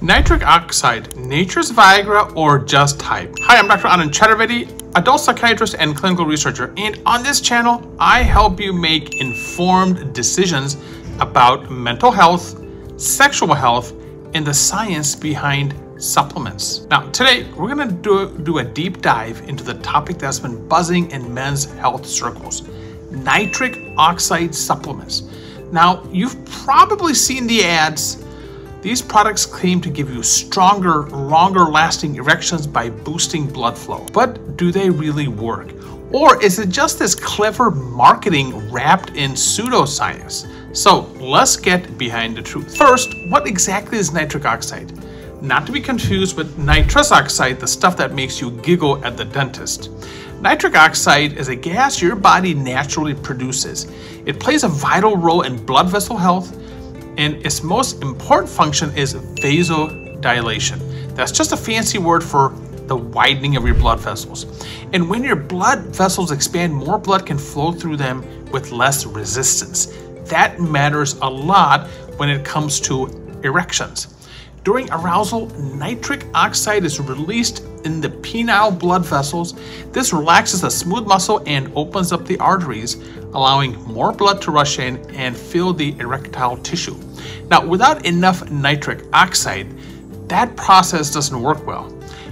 Nitric oxide, nature's Viagra or just hype? Hi, I'm Dr. Anand Chaturvedi, adult psychiatrist and clinical researcher. And on this channel, I help you make informed decisions about mental health, sexual health, and the science behind supplements. Now, today we're gonna do, do a deep dive into the topic that's been buzzing in men's health circles, nitric oxide supplements. Now, you've probably seen the ads these products claim to give you stronger, longer lasting erections by boosting blood flow. But do they really work? Or is it just this clever marketing wrapped in pseudoscience? So let's get behind the truth. First, what exactly is nitric oxide? Not to be confused with nitrous oxide, the stuff that makes you giggle at the dentist. Nitric oxide is a gas your body naturally produces. It plays a vital role in blood vessel health, and its most important function is vasodilation. That's just a fancy word for the widening of your blood vessels. And when your blood vessels expand, more blood can flow through them with less resistance. That matters a lot when it comes to erections. During arousal, nitric oxide is released in the penile blood vessels. This relaxes the smooth muscle and opens up the arteries, allowing more blood to rush in and fill the erectile tissue. Now, without enough nitric oxide, that process doesn't work well.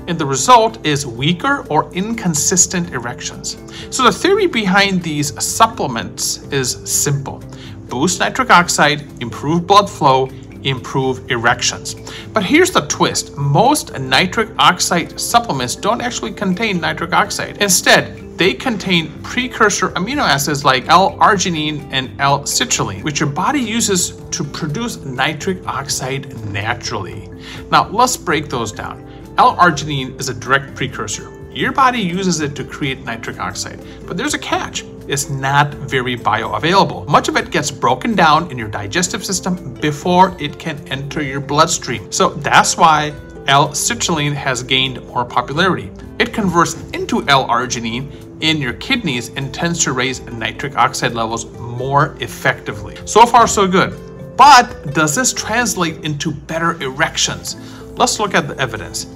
And the result is weaker or inconsistent erections. So, the theory behind these supplements is simple boost nitric oxide, improve blood flow, improve erections. But here's the twist most nitric oxide supplements don't actually contain nitric oxide. Instead, they contain precursor amino acids like L-arginine and L-citrulline, which your body uses to produce nitric oxide naturally. Now, let's break those down. L-arginine is a direct precursor. Your body uses it to create nitric oxide, but there's a catch. It's not very bioavailable. Much of it gets broken down in your digestive system before it can enter your bloodstream. So that's why L-citrulline has gained more popularity. It converts into L-arginine in your kidneys and tends to raise nitric oxide levels more effectively. So far, so good. But does this translate into better erections? Let's look at the evidence.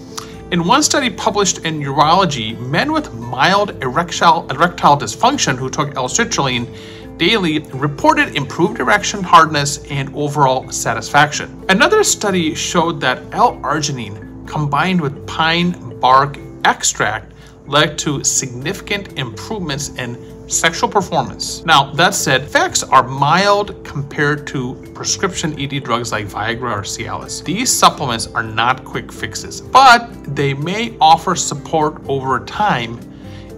In one study published in Urology, men with mild erectile, erectile dysfunction who took L-citrulline daily reported improved erection hardness and overall satisfaction. Another study showed that L-arginine combined with pine bark extract led to significant improvements in sexual performance. Now, that said, effects are mild compared to prescription ED drugs like Viagra or Cialis. These supplements are not quick fixes, but they may offer support over time,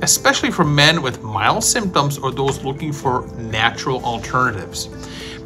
especially for men with mild symptoms or those looking for natural alternatives.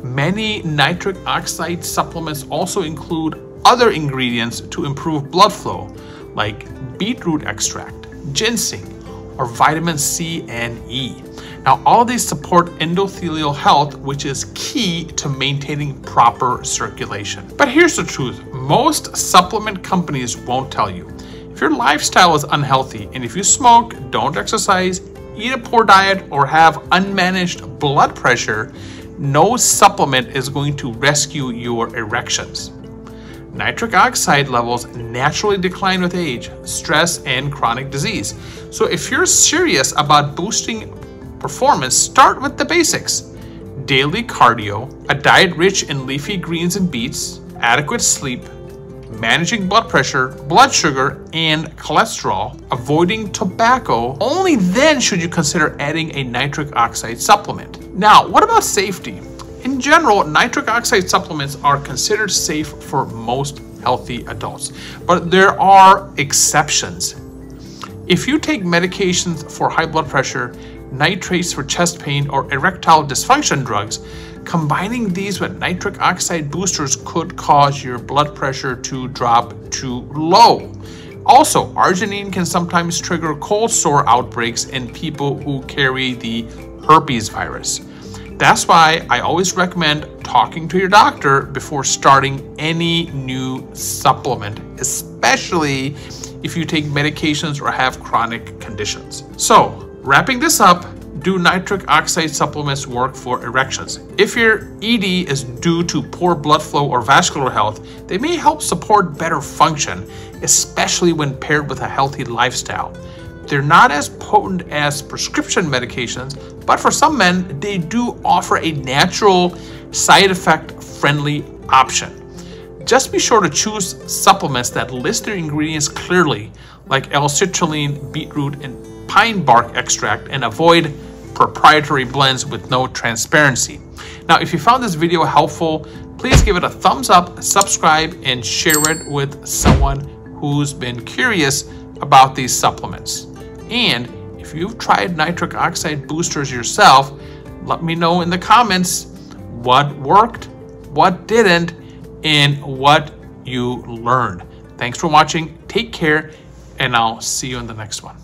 Many nitric oxide supplements also include other ingredients to improve blood flow, like beetroot extract ginseng, or vitamin C and E. Now, all these support endothelial health, which is key to maintaining proper circulation. But here's the truth most supplement companies won't tell you. If your lifestyle is unhealthy and if you smoke, don't exercise, eat a poor diet, or have unmanaged blood pressure, no supplement is going to rescue your erections. Nitric oxide levels naturally decline with age, stress, and chronic disease. So if you're serious about boosting performance, start with the basics. Daily cardio, a diet rich in leafy greens and beets, adequate sleep, managing blood pressure, blood sugar, and cholesterol, avoiding tobacco, only then should you consider adding a nitric oxide supplement. Now, what about safety? In general, nitric oxide supplements are considered safe for most healthy adults, but there are exceptions. If you take medications for high blood pressure, nitrates for chest pain, or erectile dysfunction drugs, combining these with nitric oxide boosters could cause your blood pressure to drop too low. Also, arginine can sometimes trigger cold sore outbreaks in people who carry the herpes virus. That's why I always recommend talking to your doctor before starting any new supplement, especially if you take medications or have chronic conditions. So, wrapping this up, do nitric oxide supplements work for erections? If your ED is due to poor blood flow or vascular health, they may help support better function, especially when paired with a healthy lifestyle. They're not as potent as prescription medications, but for some men, they do offer a natural, side effect friendly option. Just be sure to choose supplements that list their ingredients clearly, like L-citrulline, beetroot, and pine bark extract, and avoid proprietary blends with no transparency. Now, if you found this video helpful, please give it a thumbs up, subscribe, and share it with someone who's been curious about these supplements. And if you've tried nitric oxide boosters yourself, let me know in the comments what worked, what didn't, and what you learned. Thanks for watching. Take care, and I'll see you in the next one.